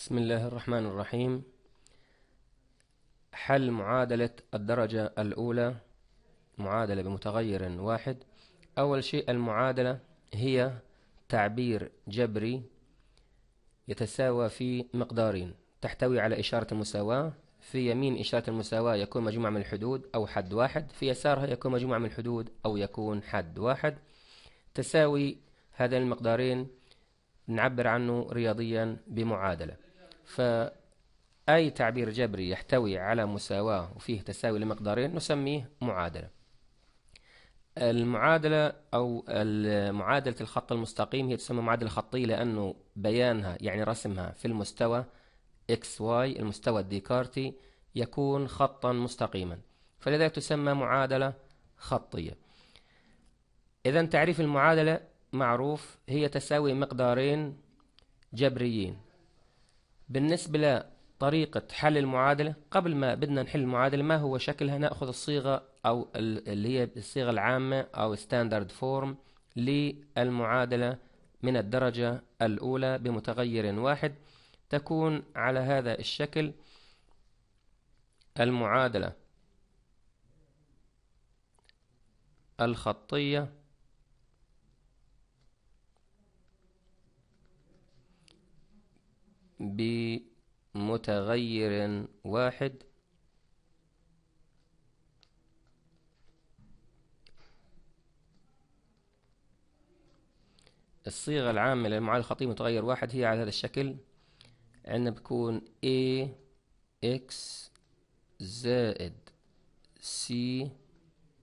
بسم الله الرحمن الرحيم. حل معادلة الدرجة الأولى معادلة بمتغير واحد. أول شيء المعادلة هي تعبير جبري يتساوى في مقدارين. تحتوي على إشارة المساواة في يمين إشارة المساواة يكون مجموعة من الحدود أو حد واحد. في يسارها يكون مجموعة من الحدود أو يكون حد واحد. تساوي هذين المقدارين نعبر عنه رياضيا بمعادلة. فأي تعبير جبري يحتوي على مساواة وفيه تساوي لمقدارين نسميه معادلة. المعادلة أو معادلة الخط المستقيم هي تسمى معادلة خطية لأنه بيانها يعني رسمها في المستوى XY المستوى الديكارتي يكون خطا مستقيما. فلذلك تسمى معادلة خطية. إذا تعريف المعادلة معروف هي تساوي مقدارين جبريين. بالنسبة لطريقة حل المعادلة قبل ما بدنا نحل المعادلة ما هو شكلها؟ نأخذ الصيغة أو اللي هي الصيغة العامة أو standard form للمعادلة من الدرجة الأولى بمتغير واحد. تكون على هذا الشكل المعادلة الخطية بمتغير واحد. الصيغة العامة للمعادلة الخطية متغير واحد هي على هذا الشكل. عندنا بتكون a x زائد c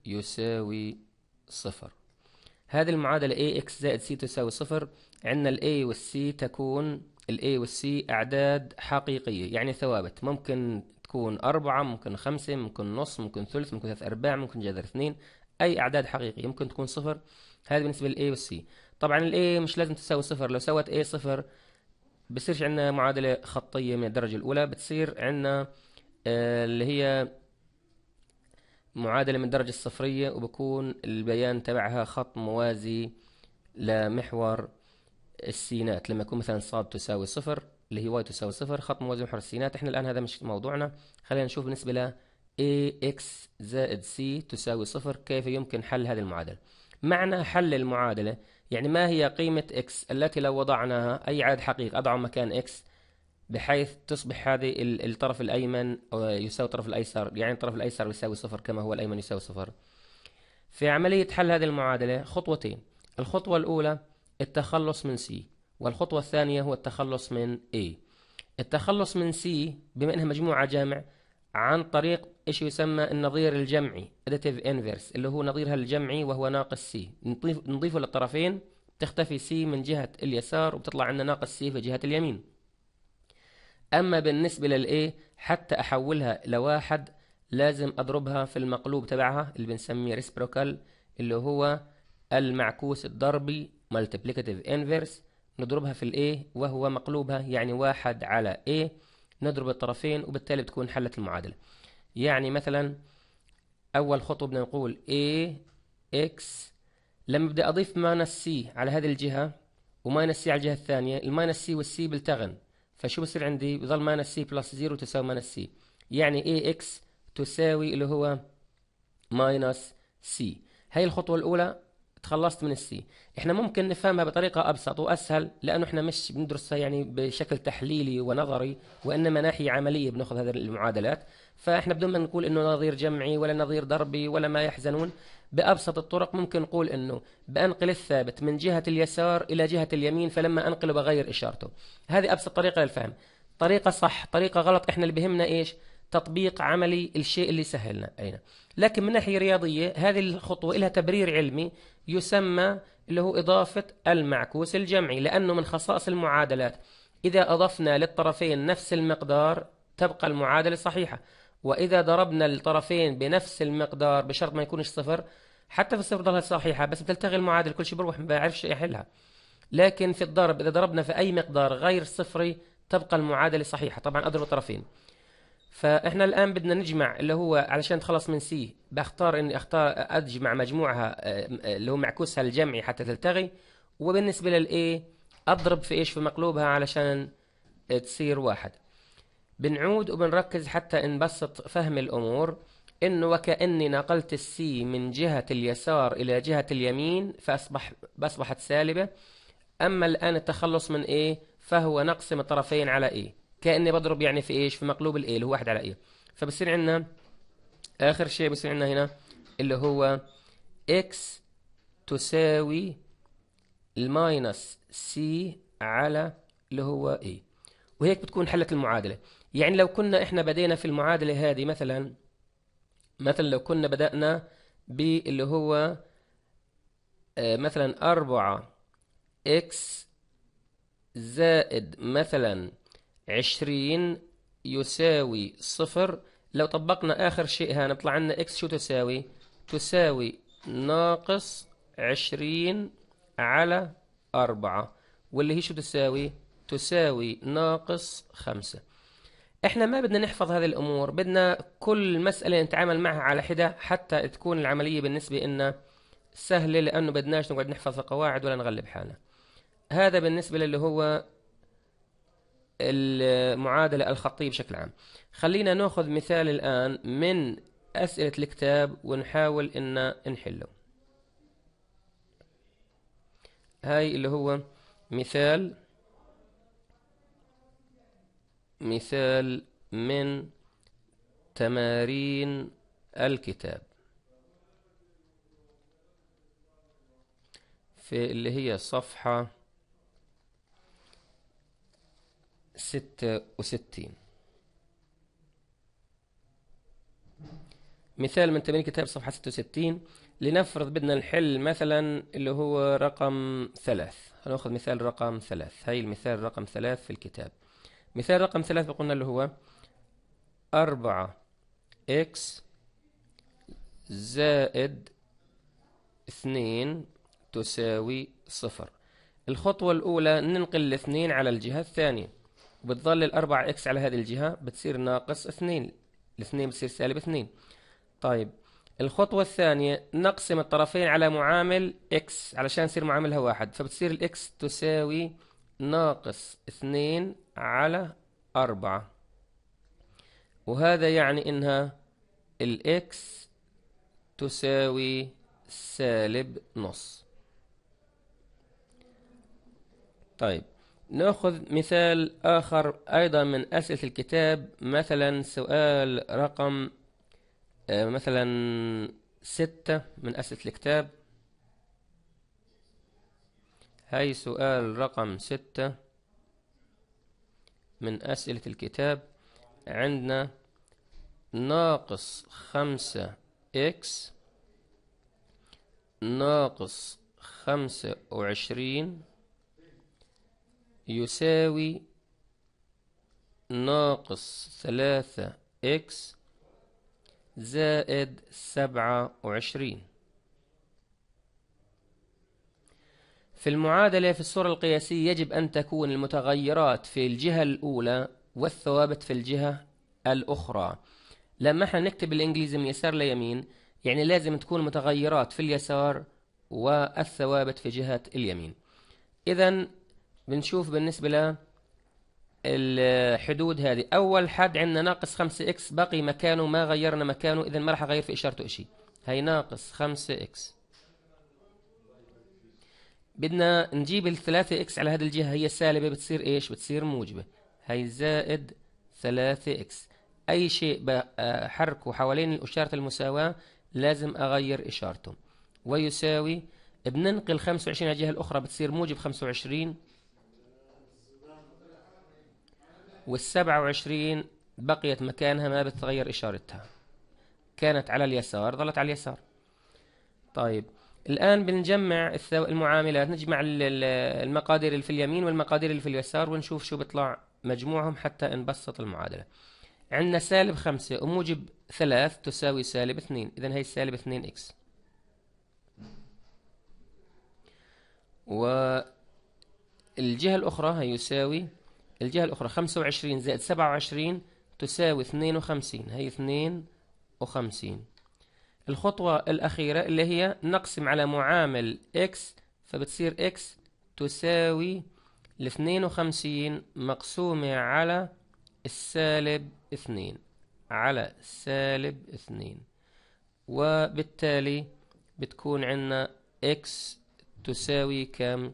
يساوي صفر. هذه المعادلة a x زائد c تساوي صفر. عندنا ال a وال c تكون ال A وال C أعداد حقيقية يعني ثوابت. ممكن تكون أربعة ممكن خمسة ممكن نص ممكن ثلث ممكن ثلاث أرباع ممكن جذر اثنين. أي أعداد حقيقية ممكن تكون صفر. هذا بالنسبة لل A وال C. طبعا ال A مش لازم تساوي صفر. لو سوت A صفر بصيرش عندنا معادلة خطية من الدرجة الأولى. بتصير عندنا آه اللي هي معادلة من الدرجة الصفرية وبكون البيان تبعها خط موازي لمحور السينات. لما يكون مثلا صاد تساوي صفر اللي هي واي تساوي صفر خط موازي محور السينات. إحنا الآن هذا مش موضوعنا. خلينا نشوف بالنسبة ل ax زائد c تساوي صفر كيف يمكن حل هذه المعادلة. معنى حل المعادلة يعني ما هي قيمة x التي لو وضعناها أي عدد حقيقي أضعه مكان x بحيث تصبح هذه الطرف الأيمن يساوي الطرف الأيسر. يعني الطرف الأيسر يساوي صفر كما هو الأيمن يساوي صفر. في عملية حل هذه المعادلة خطوتين. الخطوة الأولى التخلص من C. والخطوة الثانية هو التخلص من A. التخلص من C بما أنها مجموعة جامع عن طريق إيش يسمى النظير الجمعي additive inverse اللي هو نظيرها الجمعي وهو ناقص C. نضيف نضيفه للطرفين تختفي C من جهة اليسار وبتطلع عندنا ناقص C في جهة اليمين. أما بالنسبة للA حتى أحولها لواحد لازم أضربها في المقلوب تبعها اللي بنسميه reciprocal اللي هو المعكوس الضربي multiplicative inverse نضربها في ال A وهو مقلوبها يعني واحد على A نضرب الطرفين وبالتالي بتكون حلت المعادلة. يعني مثلا أول خطوة بدنا نقول A X لما بدي أضيف minus C على هذه الجهة و minus C على الجهة الثانية ال minus C وال C بيلتغن فشو بصير عندي؟ بظل minus C plus 0 تساوي minus C. يعني AX تساوي اللي هو minus C. هاي الخطوة الأولى تخلصت من ال C. إحنا ممكن نفهمها بطريقة أبسط وأسهل لأنه إحنا مش بندرسها يعني بشكل تحليلي ونظري وإنما ناحية عملية بنأخذ هذه المعادلات. فإحنا بدون ما نقول إنه نظير جمعي ولا نظير ضربي ولا ما يحزنون بأبسط الطرق ممكن نقول إنه بأنقل الثابت من جهة اليسار إلى جهة اليمين فلما أنقله بغير إشارته. هذه أبسط طريقة للفهم. طريقة صح طريقة غلط إحنا اللي بهمنا إيش؟ تطبيق عملي الشيء اللي سهلنا. أين؟ لكن من ناحية رياضية هذه الخطوة لها تبرير علمي يسمى اللي هو إضافة المعكوس الجمعي لأنه من خصائص المعادلات. إذا أضفنا للطرفين نفس المقدار تبقى المعادلة صحيحة. وإذا ضربنا الطرفين بنفس المقدار بشرط ما يكونش صفر حتى في الصفر ضلها صحيحة بس بتلتغي المعادلة كل شيء بروح ما بعرفش يحلها. لكن في الضرب إذا ضربنا في أي مقدار غير صفري تبقى المعادلة صحيحة. طبعا أضرب الطرفين. فإحنا الآن بدنا نجمع اللي هو علشان نتخلص من سي بختار إني أختار أجمع مجموعها اللي هو معكوسها الجمعي حتى تلتغي. وبالنسبة للاي أضرب في إيش؟ في مقلوبها علشان تصير واحد. بنعود وبنركز حتى نبسط فهم الأمور. إنه وكأني نقلت السي من جهة اليسار إلى جهة اليمين فأصبح أصبحت سالبة. أما الآن التخلص من إيه فهو نقسم الطرفين على إيه كأني بضرب يعني في إيش؟ في مقلوب الإيه اللي هو واحد على إيه فبصير عندنا آخر شيء بصير عندنا هنا اللي هو x تساوي ال minus C على اللي هو A وهيك بتكون حلت المعادلة. يعني لو كنا إحنا بدينا في المعادلة هذه مثلا مثلا لو كنا بدأنا باللي هو آه، مثلا أربعة إكس زائد مثلا عشرين يساوي صفر. لو طبقنا آخر شيء هنا طلع عنا إكس شو تساوي؟ تساوي ناقص عشرين على أربعة. واللي هي شو تساوي؟ تساوي ناقص خمسة. إحنا ما بدنا نحفظ هذه الأمور بدنا كل مسألة نتعامل معها على حدة حتى تكون العملية بالنسبة لنا سهلة لأنه بدناش نقعد نحفظ القواعد ولا نغلب حالنا. هذا بالنسبة للي هو المعادلة الخطية بشكل عام. خلينا نأخذ مثال الآن من أسئلة الكتاب ونحاول إن نحله. هاي اللي هو مثال مثال من تمارين الكتاب. في اللي هي صفحة ستة وستين. مثال من تمارين الكتاب صفحة ستة وستين. لنفرض بدنا نحل مثلا اللي هو رقم ثلاث. هنأخذ مثال رقم ثلاث. هاي المثال رقم ثلاث في الكتاب. مثال رقم ثلاثة قلنا اللي هو أربعة إكس زائد اثنين تساوي صفر. الخطوة الأولى ننقل الاثنين على الجهة الثانية. بتظل الأربعة إكس على هذه الجهة بتصير ناقص اثنين. الاثنين بتصير سالب اثنين. طيب الخطوة الثانية نقسم الطرفين على معامل إكس علشان يصير معاملها واحد. فبتصير الإكس تساوي ناقص اثنين على أربعة. وهذا يعني إنها الإكس تساوي سالب نص. طيب نأخذ مثال آخر أيضا من أسئلة الكتاب مثلا سؤال رقم آه، مثلا ستة من أسئلة الكتاب. هاي سؤال رقم ستة من أسئلة الكتاب. عندنا ناقص خمسة إكس ناقص خمسة وعشرين يساوي ناقص ثلاثة إكس زائد سبعة وعشرين. في المعادلة في الصورة القياسية يجب أن تكون المتغيرات في الجهة الأولى والثوابت في الجهة الأخرى. لما إحنا نكتب الإنجليزي من يسار ليمين يعني لازم تكون المتغيرات في اليسار والثوابت في جهة اليمين. إذا بنشوف بالنسبة ل الحدود هذه. أول حد عندنا ناقص خمسة إكس بقي مكانه ما غيرنا مكانه إذا ما راح أغير في إشارته إشي. هي ناقص خمسة إكس. بدنا نجيب الثلاثة إكس على هذه الجهة. هي سالبة بتصير إيش؟ بتصير موجبة. هي زائد ثلاثة إكس. أي شيء بحركه حوالين إشارة المساواة لازم أغير إشارته. ويساوي بننقل 25 على الجهة الأخرى بتصير موجب 25 والسبعة وعشرين بقيت مكانها ما بتغير إشارتها. كانت على اليسار ظلت على اليسار. طيب الآن بنجمع المعاملات نجمع المقادير اللي في اليمين والمقادير اللي في اليسار ونشوف شو بيطلع مجموعهم حتى نبسط المعادلة. عندنا سالب خمسة وموجب ثلاث تساوي سالب اثنين. إذا هي سالب اثنين إكس. والجهة الأخرى هي يساوي الجهة الأخرى خمسة وعشرين زائد سبعة وعشرين تساوي اثنين وخمسين هي اثنين وخمسين الخطوة الأخيرة اللي هي نقسم على معامل x فبتصير x تساوي الاثنين وخمسين مقسومة على السالب اثنين على سالب اثنين وبالتالي بتكون عندنا x تساوي كم؟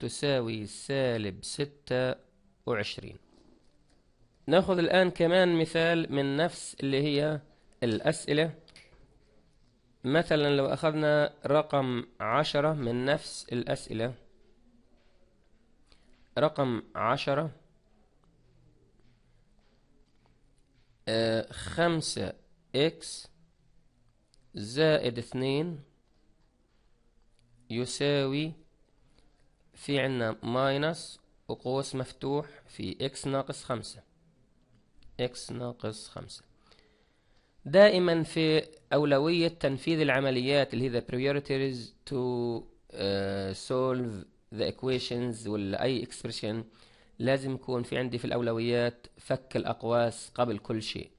تساوي سالب ستة وعشرين. ناخذ الآن كمان مثال من نفس اللي هي الأسئلة. مثلا لو أخذنا رقم عشرة من نفس الأسئلة. رقم عشرة آه خمسة إكس زائد اثنين يساوي في عنا minus وقوس مفتوح في إكس ناقص خمسة. إكس ناقص خمسة. دائما في أولوية تنفيذ العمليات اللي هي the priorities to uh, solve the equations ولا أي expression لازم يكون في عندي في الأولويات فك الأقواس قبل كل شيء.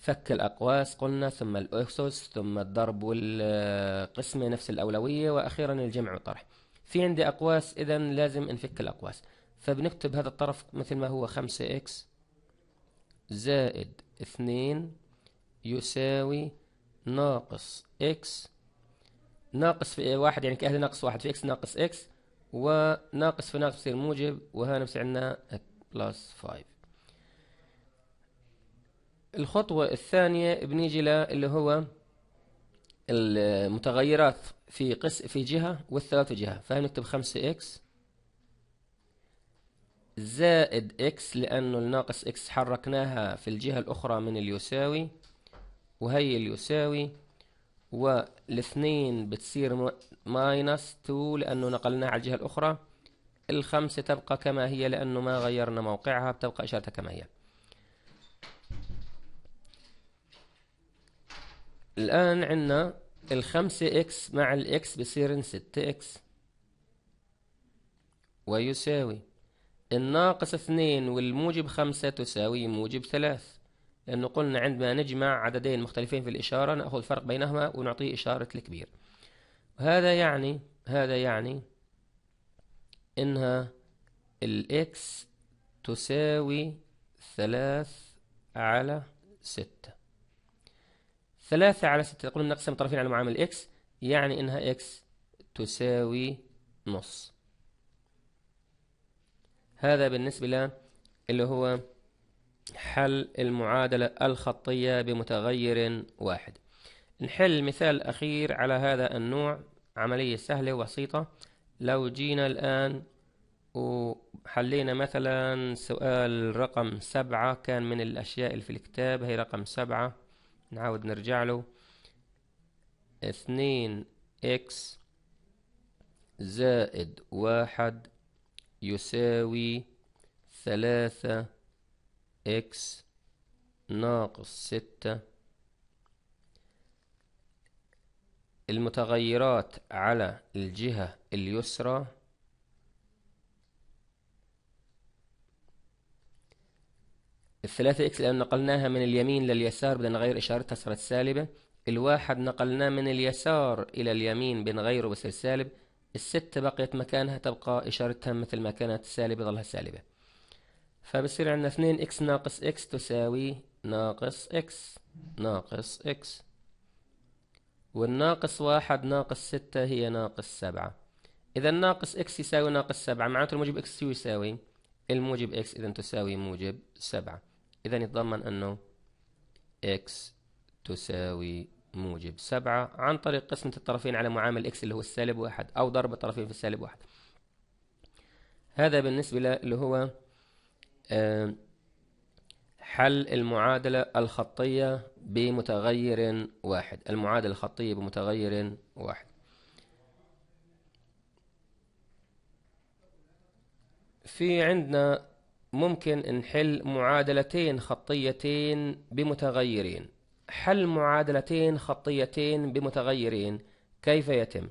فك الأقواس قلنا ثم الأسس ثم الضرب والقسمة نفس الأولوية وأخيرا الجمع والطرح. في عندي أقواس إذا لازم نفك الأقواس. فبنكتب هذا الطرف مثل ما هو خمسة إكس زائد اثنين يساوي ناقص إكس. ناقص في واحد يعني كأنه ناقص واحد في إكس ناقص إكس وناقص في ناقص بصير موجب وهنا بصير عندنا plus five الخطوة الثانية بنيجي اللي هو المتغيرات. الإكس في جهة والثوابت جهة فهنكتب خمسة إكس زائد إكس لأنه الناقص إكس حركناها في الجهة الأخرى من اليساوي وهي اليساوي والاثنين بتصير minus 2 لأنه نقلناها على الجهة الأخرى. الخمسة تبقى كما هي لأنه ما غيرنا موقعها بتبقى إشارتها كما هي. الآن عندنا الخمسة إكس مع الإكس بصير ستة إكس. ويساوي الناقص اثنين والموجب خمسة تساوي موجب ثلاث. لأنه قلنا عندما نجمع عددين مختلفين في الإشارة نأخذ الفرق بينهما ونعطيه إشارة الكبير. وهذا يعني هذا يعني إنها الإكس تساوي ثلاث على ستة. ثلاثة على ستة تقول نقسم طرفين على معامل إكس يعني إنها إكس تساوي نص. هذا بالنسبة له اللي هو حل المعادلة الخطية بمتغير واحد. نحل مثال أخير على هذا النوع عملية سهلة وبسيطة. لو جينا الآن وحلينا مثلا سؤال رقم سبعة كان من الأشياء اللي في الكتاب هي رقم سبعة. نعاود نرجع له. اثنين إكس زائد واحد يساوي ثلاثة إكس ناقص ستة. المتغيرات على الجهة اليسرى الثلاثة إكس لأن نقلناها من اليمين لليسار بدنا نغير إشارتها صارت سالبة. الواحد نقلناه من اليسار إلى اليمين بنغيره بصير سالب. الستة بقيت مكانها تبقى إشارتها مثل ما كانت سالبة ظلها سالبة. فبصير عندنا اثنين إكس ناقص إكس تساوي ناقص إكس ناقص إكس. والناقص واحد ناقص ستة هي ناقص سبعة. إذا ناقص x يساوي ناقص سبعة. معناته الموجب x يساوي؟ الموجب x إذا تساوي موجب سبعة. إذا يتضمن أنه x تساوي موجب سبعة عن طريق قسمة الطرفين على معامل x اللي هو السالب واحد أو ضرب الطرفين في السالب واحد. هذا بالنسبة اللي هو آه حل المعادلة الخطية بمتغير واحد. المعادلة الخطية بمتغير واحد. في عندنا ممكن نحل معادلتين خطيتين بمتغيرين. حل معادلتين خطيتين بمتغيرين. كيف يتم؟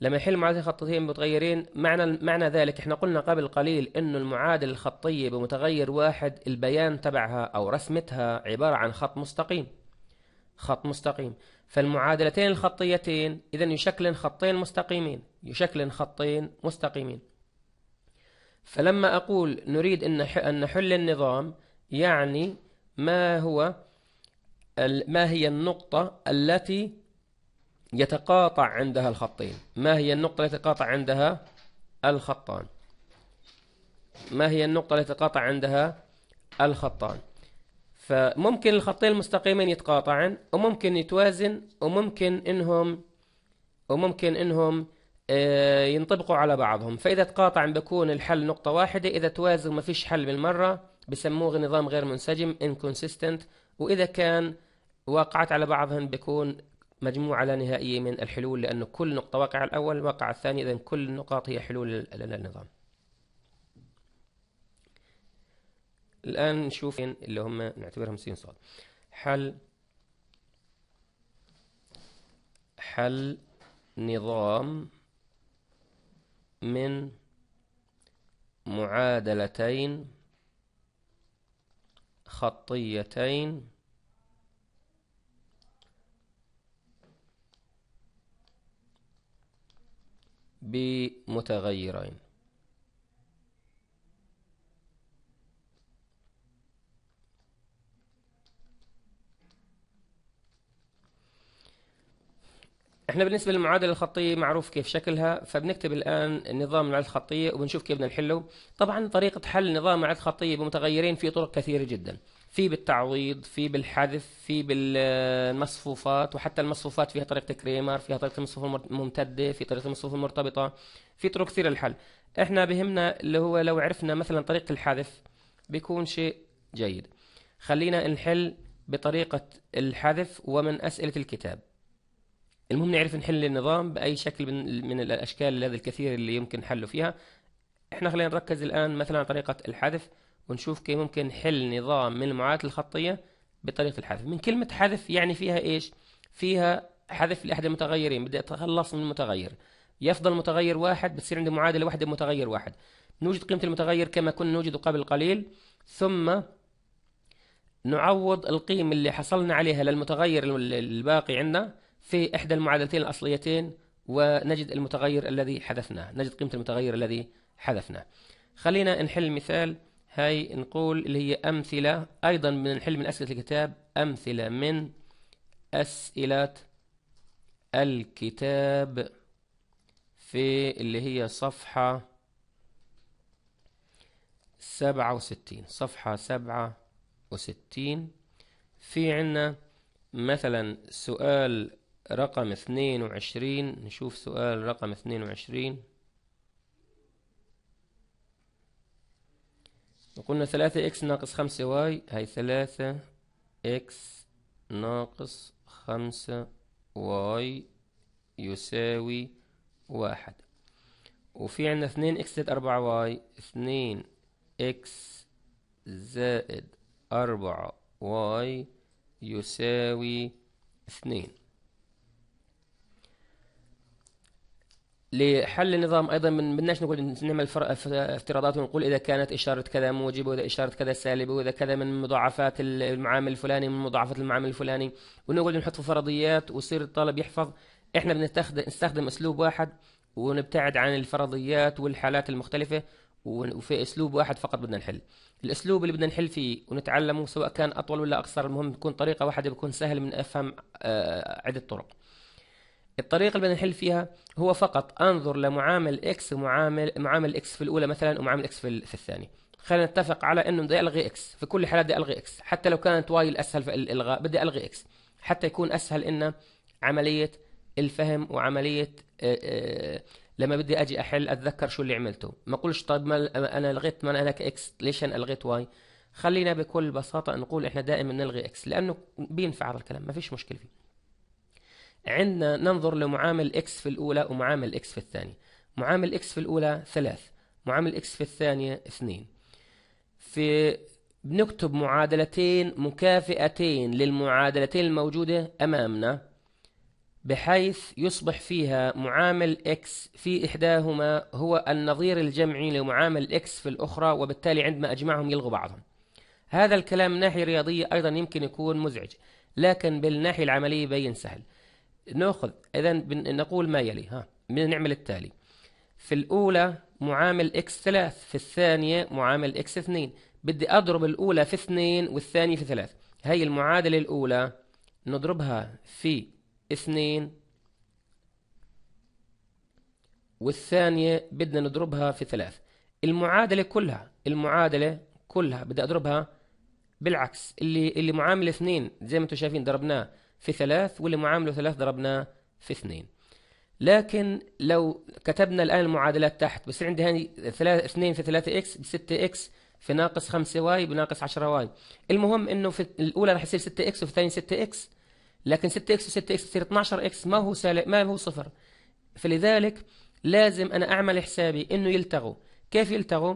لما يحل معادلة خطيتين متغيرين معنى معنى ذلك إحنا قلنا قبل قليل إنه المعادلة الخطية بمتغير واحد البيان تبعها أو رسمتها عبارة عن خط مستقيم. خط مستقيم. فالمعادلتين الخطيتين اذا يشكلن خطين مستقيمين. يشكلن خطين مستقيمين. فلما أقول نريد أن نحل النظام يعني ما هو ما هي النقطة التي يتقاطع عندها الخطين؟ ما هي النقطة التي يتقاطع عندها الخطان؟ ما هي النقطة التي يتقاطع عندها الخطان؟ فممكن الخطين المستقيمين يتقاطعن وممكن يتوازن وممكن إنهم وممكن إنهم ينطبقوا على بعضهم. فإذا تقاطع بكون الحل نقطة واحدة. إذا توازن ما فيش حل بالمرة بسموه نظام غير منسجم inconsistent. وإذا كان واقعات على بعضهن بيكون مجموعة لا نهائية من الحلول لأنه كل نقطة واقع الأول واقع الثاني إذا كل النقاط هي حلول للنظام الآن نشوف اللي هم نعتبرهم سين صاد. حل حل نظام من معادلتين خطيتين بمتغيرين. إحنا بالنسبة للمعادلة الخطية معروف كيف شكلها فبنكتب الآن نظام المعادلة الخطية وبنشوف كيف بدنا نحله. طبعا طريقة حل نظام المعادلة الخطية بمتغيرين في طرق كثيرة جدا. في بالتعويض في بالحذف في بالمصفوفات وحتى المصفوفات فيها طريقة كريمر فيها طريقة المصفوفة الممتدة في طريقة المصفوفة المرتبطة في طرق كثيرة للحل. إحنا بهمنا اللي هو لو عرفنا مثلا طريقة الحذف بيكون شيء جيد. خلينا نحل بطريقة الحذف ومن أسئلة الكتاب. المهم نعرف نحل النظام بأي شكل من, من الأشكال هذه الكثير اللي يمكن حله فيها. إحنا خلينا نركز الآن مثلا على طريقة الحذف ونشوف كيف ممكن نحل نظام من المعادلة الخطية بطريقة الحذف. من كلمة حذف يعني فيها إيش؟ فيها حذف لأحد المتغيرين بدي أتخلص من المتغير. يفضل متغير واحد بتصير عندي معادلة واحدة بمتغير واحد. نوجد قيمة المتغير كما كنا نوجد قبل قليل ثم نعوض القيمة اللي حصلنا عليها للمتغير الباقي عندنا. في إحدى المعادلتين الأصليتين ونجد المتغير الذي حذفناه نجد قيمة المتغير الذي حذفناه خلينا نحل مثال هاي نقول اللي هي أمثلة أيضا من نحل من أسئلة الكتاب أمثلة من أسئلة الكتاب في اللي هي صفحة سبعة وستين. صفحة سبعة وستين. في عنا مثلا سؤال رقم اثنين وعشرين. نشوف سؤال رقم اثنين وعشرين. وقلنا ثلاثة إكس ناقص خمسة واي هاي ثلاثة إكس ناقص خمسة واي يساوي واحد. وفي عندنا اثنين إكس زائد أربعة واي اثنين إكس زائد أربعة واي يساوي اثنين. لحل النظام أيضا من بدناش نقول نعمل افتراضات ونقول إذا كانت إشارة كذا موجبه وإذا إشارة كذا سالبه وإذا كذا من مضاعفات المعامل الفلاني من مضاعفات المعامل الفلاني. ونقعد نحط في فرضيات ويصير الطالب يحفظ. إحنا بنستخدم نستخدم أسلوب واحد ونبتعد عن الفرضيات والحالات المختلفة وفي أسلوب واحد فقط بدنا نحل. الأسلوب اللي بدنا نحل فيه ونتعلمه سواء كان أطول ولا أقصر المهم تكون طريقة واحدة بيكون سهل من أفهم آه، عدة طرق. الطريقة اللي بدنا نحل فيها هو فقط أنظر لمعامل إكس ومعامل معامل إكس في الأولى مثلا ومعامل x في, في الثانية. خلينا نتفق على إنه بدي ألغي x. في كل الحالات بدي ألغي x. حتى لو كانت y الأسهل في الالغاء بدي ألغي x. حتى يكون أسهل ان عملية الفهم وعملية آه، آه، لما بدي أجي أحل أتذكر شو اللي عملته. ما أقولش طيب ما أنا لغيت ما أنا x ليش أنا ألغيت y؟ خلينا بكل بساطة نقول إحنا دائما نلغي x لأنه بينفع هذا الكلام ما فيش مشكلة فيه. عندنا ننظر لمعامل x في الأولى ومعامل x في الثانية. معامل x في الأولى ثلاث معامل x في الثانية اثنين. في بنكتب معادلتين مكافئتين للمعادلتين الموجودة أمامنا بحيث يصبح فيها معامل x في إحداهما هو النظير الجمعي لمعامل x في الأخرى وبالتالي عندما أجمعهم يلغوا بعضهم. هذا الكلام من ناحية رياضية أيضا يمكن يكون مزعج لكن بالناحية العملية بين سهل. نأخذ اذا نقول ما يلي ها نعمل التالي. في الأولى معامل x ثلاث في الثانية معامل x اثنين. بدي أضرب الأولى في اثنين والثانية في ثلاث. هي المعادلة الأولى نضربها في اثنين والثانية بدنا نضربها في ثلاث. المعادلة كلها المعادلة كلها بدي أضربها بالعكس. اللي اللي معامل اثنين زي ما أنتم شايفين ضربناه في ثلاث واللي معامله ثلاث ضربناه في اثنين. لكن لو كتبنا الآن المعادلات تحت بصير عندي هاني ثلاثة اثنين في ثلاثة إكس بستة إكس في ناقص خمسة y بناقص عشرة y. المهم إنه في الأولى راح يصير ستة إكس وفي الثانية ستة إكس. لكن ستة إكس وستة إكس بصير 12 إكس ما هو سالب ما هو صفر. فلذلك لازم أنا أعمل حسابي إنه يلتغوا. كيف يلتغوا؟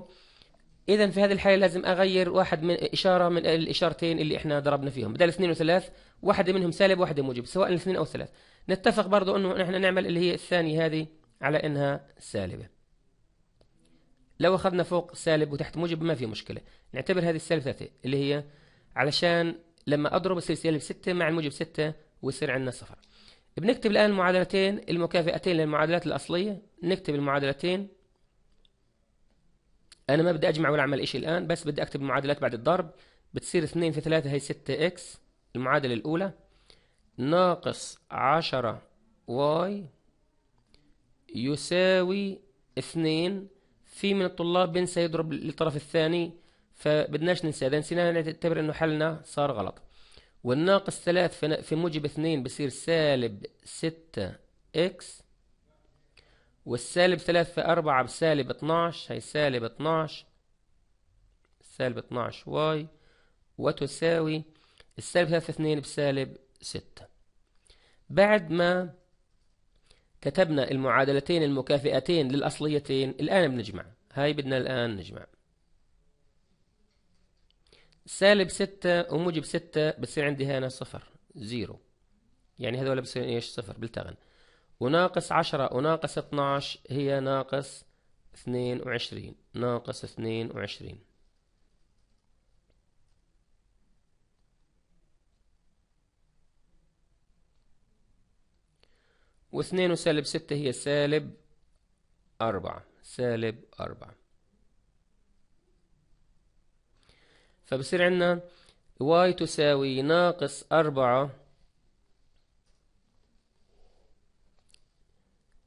إذا في هذه الحالة لازم أغير واحد من إشارة من الإشارتين اللي إحنا ضربنا فيهم. بدل اثنين وثلاث واحدة منهم سالب واحدة موجب سواء الاثنين أو الثلاث. نتفق برضو أنه نحن نعمل اللي هي الثانية هذه على إنها سالبة. لو أخذنا فوق سالب وتحت موجب ما في مشكلة. نعتبر هذه السالب ثلاثة اللي هي علشان لما أضرب يصير سالب ستة مع الموجب ستة ويصير عندنا صفر. بنكتب الآن المعادلتين المكافئتين للمعادلات الأصلية. نكتب المعادلتين أنا ما بدي أجمع ولا أعمل إشي الآن بس بدي أكتب المعادلات بعد الضرب. بتصير 2 في 3 هي 6 x. المعادلة الأولى ناقص 10 y يساوي 2 في من الطلاب بنسى يضرب للطرف الثاني فبدناش ننسى. إذا نسينا نعتبر إنه حلنا صار غلط. والناقص ثلاث في موجب اثنين بصير سالب ستة x. والسالب ثلاث في أربعة بسالب اتناش هي سالب اتناش سالب اتناش y وتساوي السالب ثلاثة في اثنين بسالب ستة. بعد ما كتبنا المعادلتين المكافئتين للأصليتين الآن بنجمع. هاي بدنا الآن نجمع. سالب ستة وموجب ستة بتصير عندي هنا صفر زيرو. يعني هذول بصير إيش؟ صفر بلتغن. وناقص عشرة وناقص اتناش هي ناقص اثنين وعشرين ناقص اثنين وعشرين. واثنين وسالب ستة هي سالب أربعة سالب أربعة. فبصير عندنا y تساوي ناقص أربعة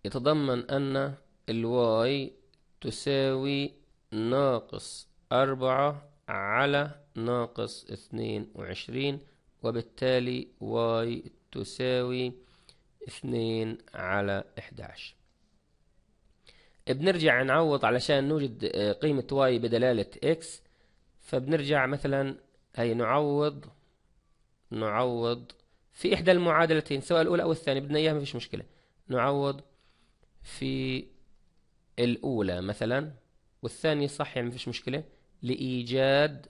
يتضمن أن الواي تساوي ناقص أربعة على ناقص اثنين وعشرين وبالتالي y تساوي اثنين على إحداش. بنرجع نعوض علشان نوجد قيمة y بدلالة x. فبنرجع مثلا هي نعوض نعوض في إحدى المعادلتين سواء الأولى أو الثانية بدنا إياها ما فيش مشكلة. نعوض في الأولى مثلا والثانية صح يعني ما فيش مشكلة. لإيجاد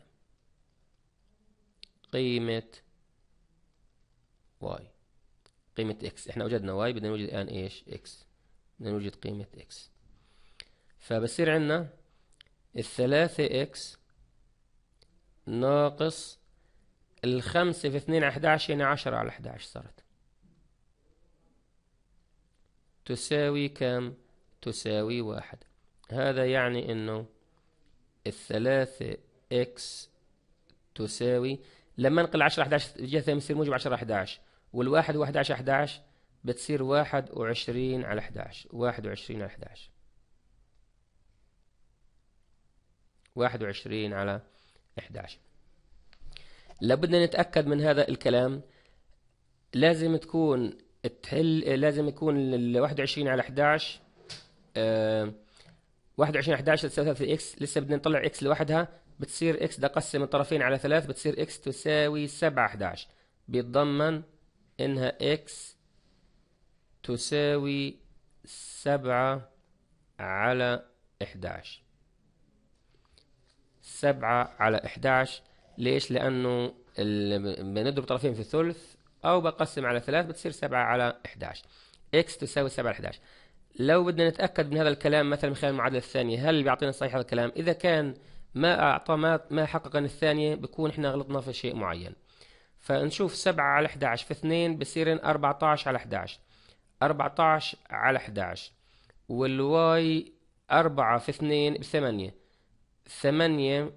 قيمة y قيمة x. إحنا وجدنا y بدنا نوجد الآن إيش؟ x. بدنا نوجد قيمة x. فبصير عندنا الثلاثة x ناقص الخمسة في اثنين على احداش يعني عشرة على احداش صارت. تساوي كم تساوي واحد. هذا يعني إنه الثلاثة إكس تساوي لما نقل عشرة احداش الجهة الثانية بتصير موجب عشرة احداش والواحد واحد عشر احداش بتصير واحد وعشرين على احداش واحد وعشرين على احداش واحد وعشرين على 11 لابد نتأكد من هذا الكلام. لازم تكون تحل لازم يكون ال 21 على 11 أه 21 على 11 تساوي 3 x لسه بدنا نطلع x لوحدها بتصير x ده قسم الطرفين على 3 بتصير x تساوي 7 11 بيتضمن إنها x تساوي 7 على 11 سبعة على إحداش ليش؟ لأنه بنضرب طرفين في الثلث أو بقسم على ثلاث بتصير سبعة على إحداش. x تساوي سبعة على إحداش. لو بدنا نتأكد من هذا الكلام مثلا من خلال المعادلة الثانية هل بيعطينا صحيح هذا الكلام؟ إذا كان ما أعطى ما, ما حقق الثانية بكون إحنا غلطنا في شيء معين. فنشوف سبعة على 11 في اثنين بصير 14 على 11 14 على 11 وال y أربعة في اثنين بثمانية. ثمانية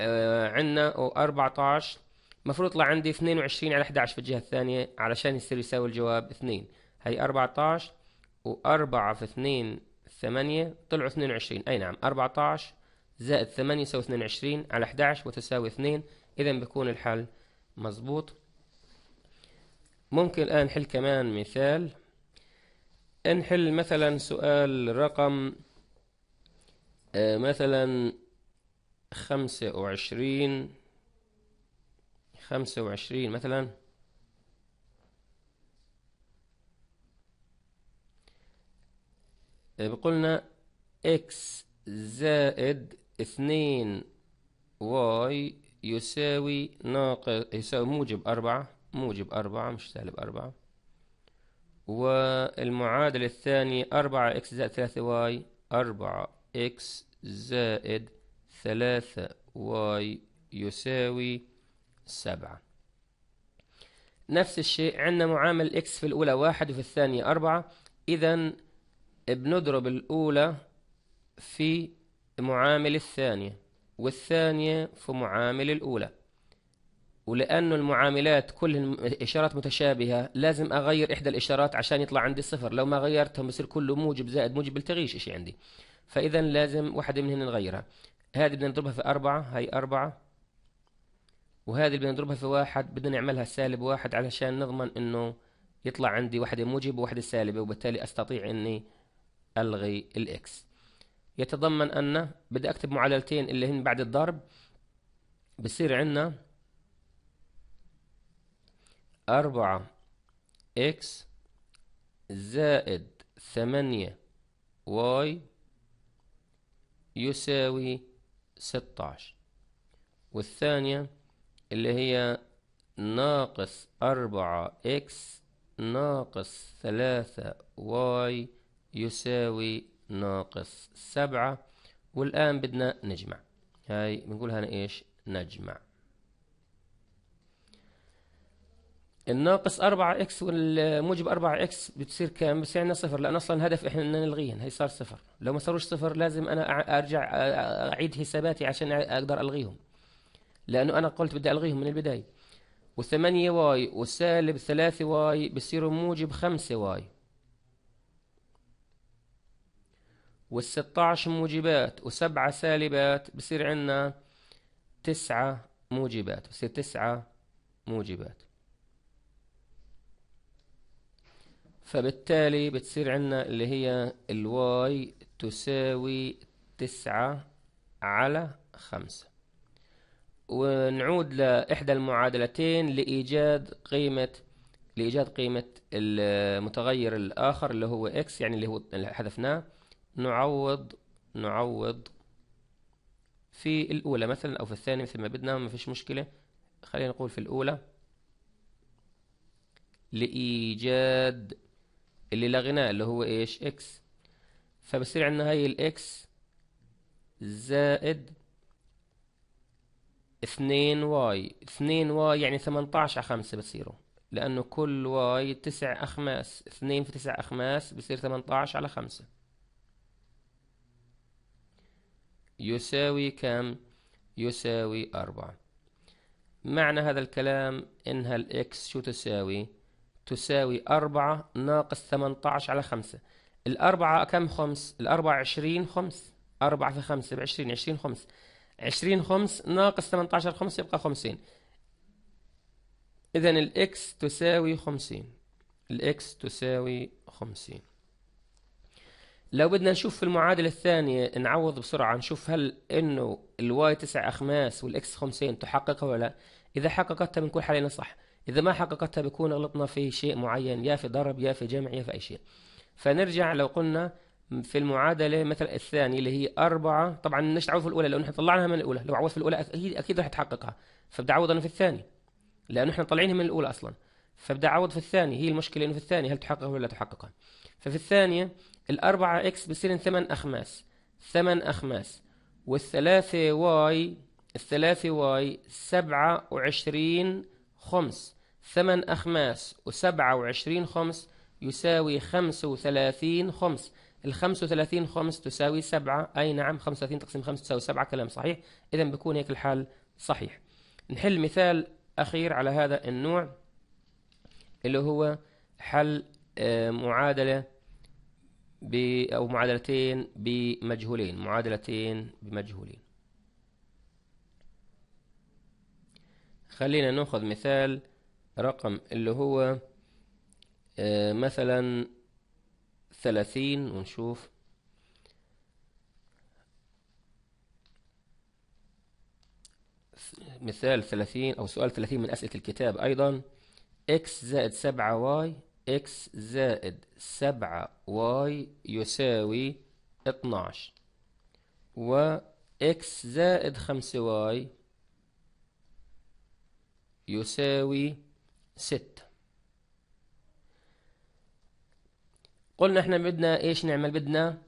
آه عندنا وأربعتاش المفروض يطلع عندي اثنين وعشرين على أحد في الجهة الثانية علشان يصير يساوي الجواب اثنين. هي أربعتاش وأربعة في اثنين ثمانية طلعوا اثنين وعشرين. أي نعم أربعتاش زائد ثمانية يساوي اثنين وعشرين على أحداش وتساوي اثنين. إذا بيكون الحل مظبوط. ممكن الآن نحل كمان مثال. نحل مثلا سؤال رقم آه، مثلا خمسة وعشرين. خمسة وعشرين مثلا. بقولنا x زائد اثنين y يساوي ناقص يساوي موجب أربعة موجب أربعة مش سالب أربعة. والمعادلة الثانية أربعة x زائد ثلاثة y أربعة x زائد ثلاثة y يساوي سبعة. نفس الشيء عندنا معامل x في الأولى واحد وفي الثانية أربعة. إذا بنضرب الأولى في معامل الثانية والثانية في معامل الأولى. ولأنه المعاملات كل إشارات متشابهة لازم أغير إحدى الإشارات عشان يطلع عندي صفر. لو ما غيرتهم بصير كله موجب زائد موجب بلتغيش إشي عندي. فإذا لازم واحدة منهن نغيرها. هذه بدنا نضربها في أربعة هاي أربعة. وهذه اللي بدنا نضربها في واحد بدنا نعملها سالب واحد علشان نضمن إنه يطلع عندي واحدة موجب وواحدة سالبة وبالتالي أستطيع إني ألغي الإكس يتضمن أن بدي أكتب معادلتين اللي هن بعد الضرب. بصير عندنا أربعة x زائد ثمانية y يساوي ستاش والثانية اللي هي ناقص أربعة x ناقص ثلاثة y يساوي ناقص سبعة. والآن بدنا نجمع. هاي بنقول هنا إيش؟ نجمع. الناقص 4 x والموجب 4 x بتصير كام؟ بتصير عندنا صفر لأن أصلا الهدف إحنا بدنا نلغيهن. هي صار صفر. لو ما صاروش صفر لازم أنا أرجع أعيد حساباتي عشان أقدر ألغيهم. لأنه أنا قلت بدي ألغيهم من البداية. والثمانية y والسالب ثلاثة y بصيروا موجب خمسة y. والستاش موجبات وسبعة سالبات بصير عندنا تسعة موجبات بصير تسعة موجبات. فبالتالي بتصير عندنا اللي هي الواي تساوي تسعة على خمسة. ونعود لإحدى المعادلتين لإيجاد قيمة لإيجاد قيمة المتغير الآخر اللي هو x يعني اللي هو اللي حذفناه. نعوض نعوض في الأولى مثلا أو في الثانية مثل ما بدنا ما فيش مشكلة. خلينا نقول في الأولى. لإيجاد اللي لغيناه اللي هو إيش؟ x فبصير عندنا هاي ال x زائد اثنين y. اثنين y يعني ثمنتاش على خمسة بصيروا. لأنه كل y تسع أخماس. اثنين في تسع أخماس بصير ثمنتاش على خمسة. يساوي كم؟ يساوي أربعة. معنى هذا الكلام إنها ال x شو تساوي؟ تساوي أربعة ناقص ثمنتاش على خمسة. الأربعة كم خمس؟ الأربعة عشرين خمس. أربعة في خمسة بعشرين عشرين خمس. عشرين خمس ناقص ثمنتاش على خمسة يبقى خمسين. إذا ال x تساوي خمسين. ال x تساوي خمسين. لو بدنا نشوف في المعادلة الثانية نعوض بسرعة نشوف هل إنه ال y تسع أخماس وال x خمسين تحققها ولا لا. إذا حققتها بنكون حالينا صح. إذا ما حققتها بيكون غلطنا في شيء معين يا في ضرب يا في جمع يا في أي شيء. فنرجع لو قلنا في المعادلة مثلا الثانية اللي هي أربعة. طبعا مش تعوض في الأولى؟ لأنه إحنا طلعناها من الأولى. لو عوض في الأولى أكيد أكيد راح تحققها. فبدي أعوض أنا في الثانية. لأنه إحنا طالعينها من الأولى أصلا. فبدي أعوض في الثانية. هي المشكلة إنه في الثانية هل تحقق ولا لا تحققها. ففي الثانية الأربعة x بصير ثمان أخماس. ثمان أخماس. والثلاثة y الثلاثة y سبعة وعشرين خمس. ثمن أخماس وسبعة وعشرين خمس يساوي خمسة وثلاثين خمس. ال 35 خمس تساوي 7 أي نعم 35 تقسيم 5 تساوي 7 كلام صحيح. إذا بيكون هيك الحال صحيح. نحل مثال أخير على هذا النوع اللي هو حل آه، معادلة ب أو معادلتين بمجهولين. معادلتين بمجهولين. خلينا نأخذ مثال رقم اللي هو آه، مثلا ثلاثين ونشوف. مثال ثلاثين أو سؤال ثلاثين من أسئلة الكتاب أيضا. X زائد سبعة y x زائد سبعة y يساوي اتناش و x زائد خمسة y يساوي ستة. قلنا إحنا بدنا إيش نعمل؟ بدنا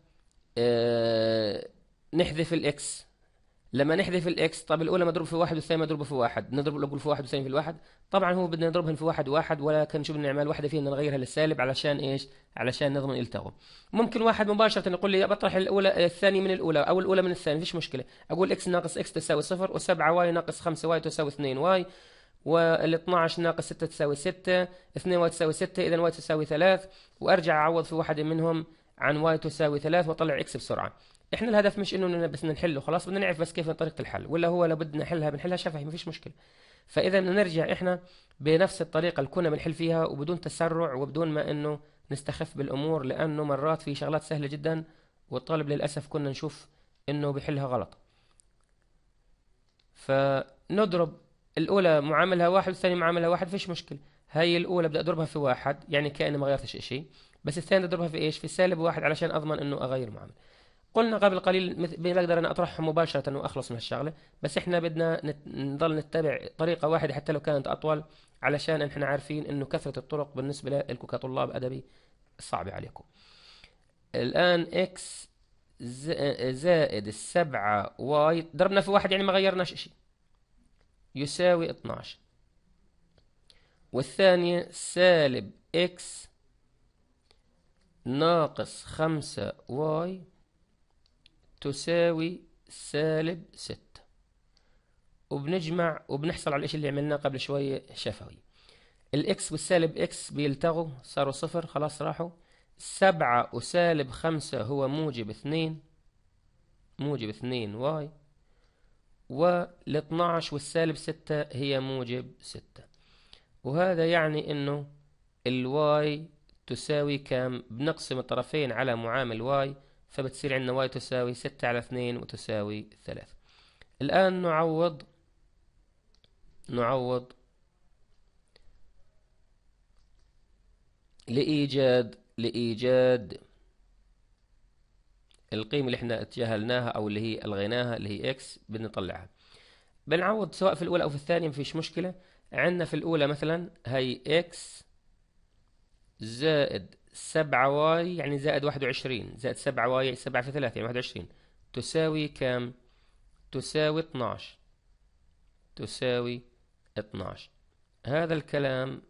آه نحذف ال x لما نحذف ال x طب الأولى مضروب في واحد والثانية مضروبة في واحد. نضرب الأول في واحد والثانيه في الواحد. طبعا هو بدنا نضربهم في واحد واحد ولكن شو بدنا نعمل؟ واحدة فينا نغيرها للسالب علشان إيش؟ علشان نضمن يلتغوا ممكن واحد مباشرة يقول لي بطرح الأولى الثانية من الأولى أو الأولى من الثانية فيش مشكلة. أقول x ناقص x تساوي صفر و7 y ناقص 5 y تساوي 2 y وال 12 ناقص 6 تساوي 6 2 y تساوي 6 اذا y تساوي 3 وأرجع أعوض في واحدة منهم عن y تساوي 3 وأطلع x بسرعة. إحنا الهدف مش إنه بس نحله خلاص بدنا نعرف بس كيف طريقة الحل ولا هو لو بدنا نحلها بنحلها شفهي مفيش مشكلة. فإذا نرجع إحنا بنفس الطريقة اللي كنا بنحل فيها وبدون تسرع وبدون ما إنه نستخف بالأمور لأنه مرات في شغلات سهلة جدا والطالب للأسف كنا نشوف إنه بيحلها غلط. فنضرب الأولى معاملها واحد والثانية معاملها واحد فيش مشكلة. هاي الأولى بدي أضربها في واحد يعني كأني ما غيرتش شيء بس الثانية بدي أضربها في إيش؟ في سالب واحد علشان أضمن إنه أغير معاملة. قلنا قبل قليل بقدر أنا أطرحها مباشرة وأخلص من الشغلة بس إحنا بدنا نضل نتبع طريقة واحدة حتى لو كانت أطول علشان إحنا عارفين إنه كثرة الطرق بالنسبة لكم كطلاب أدبي صعبة عليكم. الآن x زائد السبعة y ضربنا في واحد يعني ما غيرناش شيء. يساوي 12 والثانية سالب x ناقص خمسة y تساوي سالب ستة. وبنجمع وبنحصل على الإشي اللي عملناه قبل شوية شفوي. ال x والسالب x بيلتغوا صاروا صفر خلاص راحوا. سبعة وسالب خمسة هو موجب اثنين موجب اثنين y. وال 12 والسالب 6 هي موجب 6 وهذا يعني إنه ال y تساوي كم بنقسم الطرفين على معامل y فبتصير عندنا y تساوي 6 على 2 وتساوي 3 الآن نعوض نعوض لإيجاد لإيجاد القيمة اللي إحنا تجاهلناها أو اللي هي ألغيناها اللي هي x بدنا نطلعها بنعوض سواء في الأولى أو في الثانية مفيش مشكلة. عندنا في الأولى مثلا هي x زائد سبعة y يعني زائد واحد وعشرين زائد سبعة y سبعة في ثلاثة يعني واحد وعشرين. تساوي كام تساوي اتناش. تساوي اتناش. هذا الكلام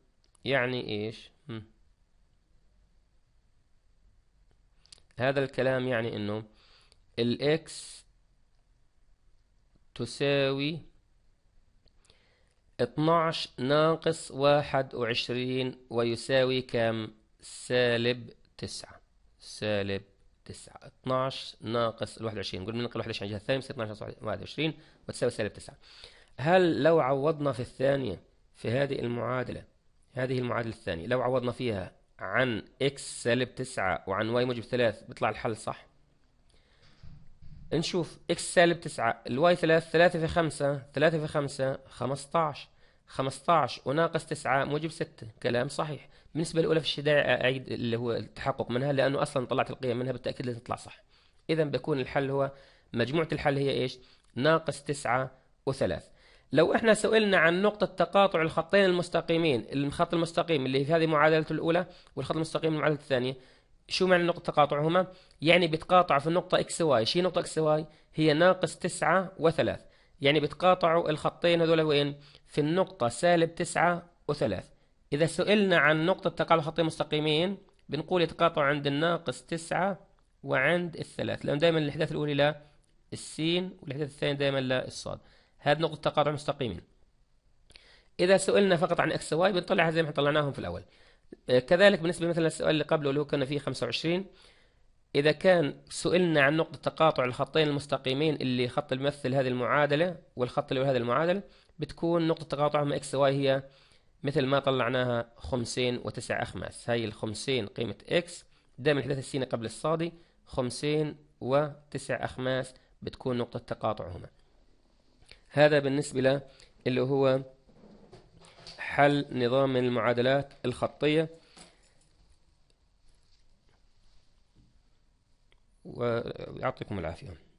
يعني إيش؟ هذا الكلام يعني إنه الاكس تساوي 12 ناقص 21 ويساوي كم سالب 9 سالب 9 12 ناقص ال 21 قلنا ننقل 21 على الجهه الثانية بصير 12 ناقص 21 وتساوي سالب 9 هل لو عوضنا في الثانية في هذه المعادلة هذه المعادلة الثانية لو عوضنا فيها عن x سالب تسعة وعن y موجب ثلاث بيطلع الحل صح. نشوف x سالب تسعة ال y ثلاث ثلاثة في خمسة ثلاثة في خمسة خمسطاش خمسطاش وناقص تسعة موجب ستة كلام صحيح. بالنسبة الأولى فيش داعي أعيد اللي هو التحقق منها لأنه أصلا طلعت القيم منها بالتأكيد لازم تطلع صح. إذا بيكون الحل هو مجموعة الحل هي إيش؟ ناقص تسعة وثلاث لو إحنا سئلنا عن نقطة تقاطع الخطين المستقيمين الخط المستقيم اللي في هذه معادلة الأولى والخط المستقيم المعادلة الثانية شو معنى نقطة تقاطعهما؟ يعني بيتقاطعوا في النقطة x y، شي نقطة x y؟ هي ناقص تسعة وثلاث، يعني بيتقاطعوا الخطين هذول وين؟ في النقطة سالب تسعة وثلاث، إذا سئلنا عن نقطة تقاطع الخطين المستقيمين بنقول يتقاطعوا عند الناقص تسعة وعند الثلاث لأن دائما الإحداث الأولى للسين والإحداث الثاني دائما للصاد هذه نقطة تقاطع مستقيمين. إذا سئلنا فقط عن x y بنطلعها زي ما طلعناهم في الأول. آه، كذلك بالنسبة مثلا للسؤال اللي قبله اللي هو كنا فيه 25 إذا كان سئلنا عن نقطة تقاطع الخطين المستقيمين اللي خط الممثل هذه المعادلة والخط اللي هو هذه المعادلة بتكون نقطة تقاطعهم x y هي مثل ما طلعناها خمسين وتسع أخماس. هاي الخمسين قيمة x. دائما الإحداث السيني قبل الصادي خمسين وتسع أخماس بتكون نقطة تقاطعهما. هذا بالنسبة اللي هو حل نظام المعادلات الخطية. ويعطيكم العافية.